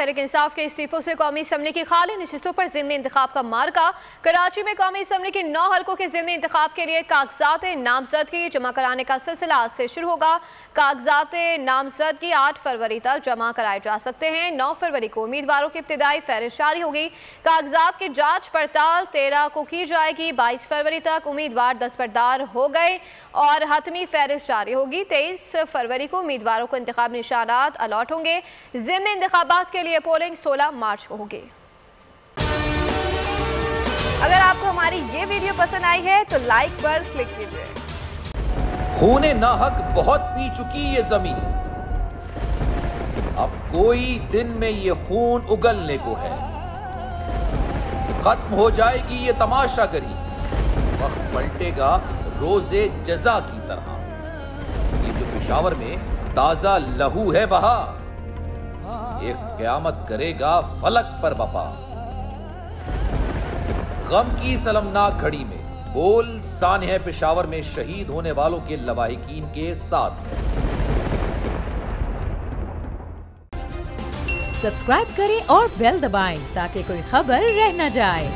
तहरीक इंसाफ के इस्तीफों से कौमी असम्बली की खाली नशस्तों पर जिमनी इंतखाब का मार्का। कराची में कौमी असम्बली की नौ हल्कों के जिमनी इंतखाब के लिए कागजात नामजदगी जमा कराने का सिलसिला आज से शुरू होगा। कागजात नामजदगी आठ फरवरी तक जमा कराए जा सकते हैं। नौ फरवरी को उम्मीदवारों की इब्तदाई फहरिस्त जारी होगी। कागजात की जाँच पड़ताल तेरह को की जाएगी। बाईस फरवरी तक उम्मीदवार दस्तबरदार हो गए और हतमी फहरिस्त जारी होगी। तेईस फरवरी को उम्मीदवारों को इंतब निशानात अलॉट होंगे। जिम्मे इंतबात के लिए पोलिंग 16 मार्च को होगी। अगर आपको हमारी ये वीडियो पसंद आई है तो लाइक पर क्लिक कीजिए। खूने नाहक बहुत पी चुकी ये ज़मीन। अब कोई दिन में ये खून उगलने को है। खत्म हो जाएगी ये तमाशा करी वक्त पलटेगा रोज़े जजा की तरह। ये जो पिशावर में ताज़ा लहू है बहा। एक क्यामत करेगा फलक पर बपा गम की सलमनाक घड़ी में, बोल सान है पिशावर में शहीद होने वालों के लवाहिकीन के साथ। सब्सक्राइब करें और बेल दबाएँ ताकि कोई खबर रह न जाए।